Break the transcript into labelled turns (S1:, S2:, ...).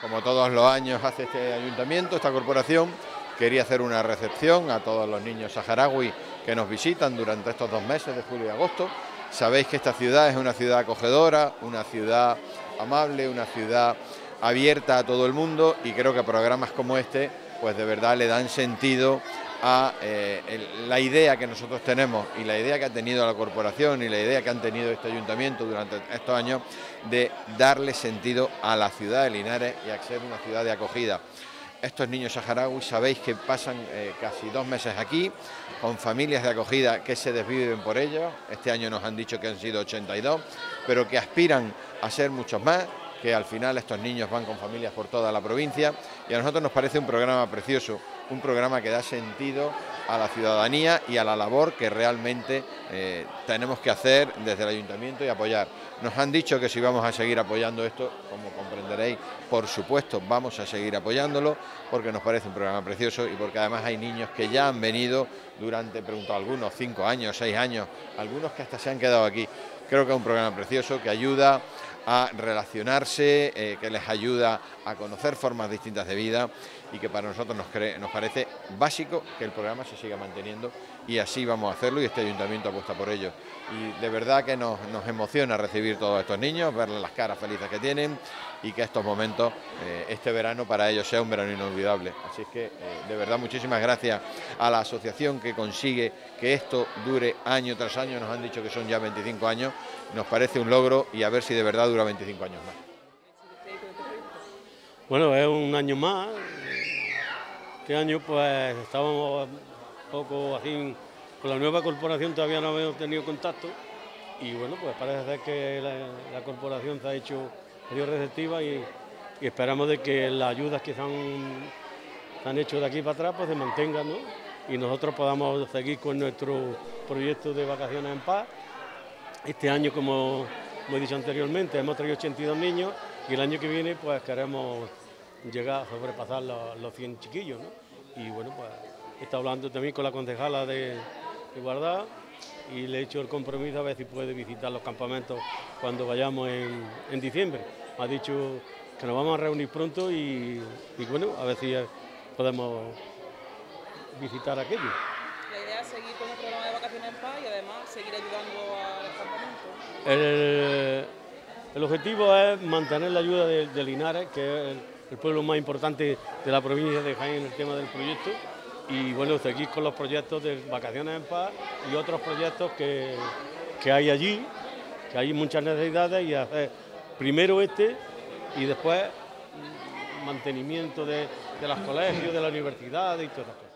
S1: como todos los años hace este ayuntamiento, esta corporación, quería hacer una recepción a todos los niños saharauis que nos visitan durante estos dos meses de julio y agosto. Sabéis que esta ciudad es una ciudad acogedora, una ciudad amable, una ciudad abierta a todo el mundo y creo que programas como este pues de verdad le dan sentido a eh, la idea que nosotros tenemos y la idea que ha tenido la corporación y la idea que han tenido este ayuntamiento durante estos años de darle sentido a la ciudad de Linares y a ser una ciudad de acogida. Estos niños saharauis sabéis que pasan eh, casi dos meses aquí con familias de acogida que se desviven por ellos. Este año nos han dicho que han sido 82, pero que aspiran a ser muchos más que al final estos niños van con familias por toda la provincia y a nosotros nos parece un programa precioso, un programa que da sentido a la ciudadanía y a la labor que realmente eh, tenemos que hacer desde el ayuntamiento y apoyar. Nos han dicho que si vamos a seguir apoyando esto, como comprenderéis, por supuesto vamos a seguir apoyándolo porque nos parece un programa precioso y porque además hay niños que ya han venido durante, pregunto algunos, cinco años, seis años, algunos que hasta se han quedado aquí. Creo que es un programa precioso que ayuda a relacionarse, eh, que les ayuda a conocer formas distintas de vida y que para nosotros nos, nos parece básico que el programa se siga manteniendo y así vamos a hacerlo y este ayuntamiento apuesta por ello. Y de verdad que nos, emociona recibir todos estos niños, verles las caras felices que tienen y que estos momentos, eh, este verano para ellos sea un verano inolvidable. Así es que eh, de verdad muchísimas gracias a la asociación que consigue que esto dure año tras año, nos han dicho que son ya 25 años, nos parece un logro y a ver si de verdad dura 25 años más.
S2: Bueno, es un año más. Este año pues estábamos poco así, con la nueva corporación todavía no hemos tenido contacto y bueno, pues parece ser que la, corporación se ha hecho receptiva y, esperamos de que las ayudas que se han, han, hecho de aquí para atrás pues se mantengan ¿no? y nosotros podamos seguir con nuestro proyecto de vacaciones en paz. Este año, como, como he dicho anteriormente, hemos traído 82 niños y el año que viene pues queremos llegar a sobrepasar los, 100 chiquillos. ¿no? Y bueno, pues está hablando también con la concejala de, de y le he hecho el compromiso a ver si puede visitar los campamentos cuando vayamos en, diciembre. Ha dicho que nos vamos a reunir pronto y, bueno, a ver si podemos visitar aquello.
S3: La idea es seguir con el programa de vacaciones en paz y además seguir ayudando a los campamentos.
S2: El, el objetivo es mantener la ayuda de, Linares, que es el, pueblo más importante de la provincia de Jaén en el tema del proyecto. Y bueno, seguir con los proyectos de Vacaciones en Paz y otros proyectos que, hay allí, que hay muchas necesidades y hacer primero este y después mantenimiento de, los colegios, de la universidad y esas cosas.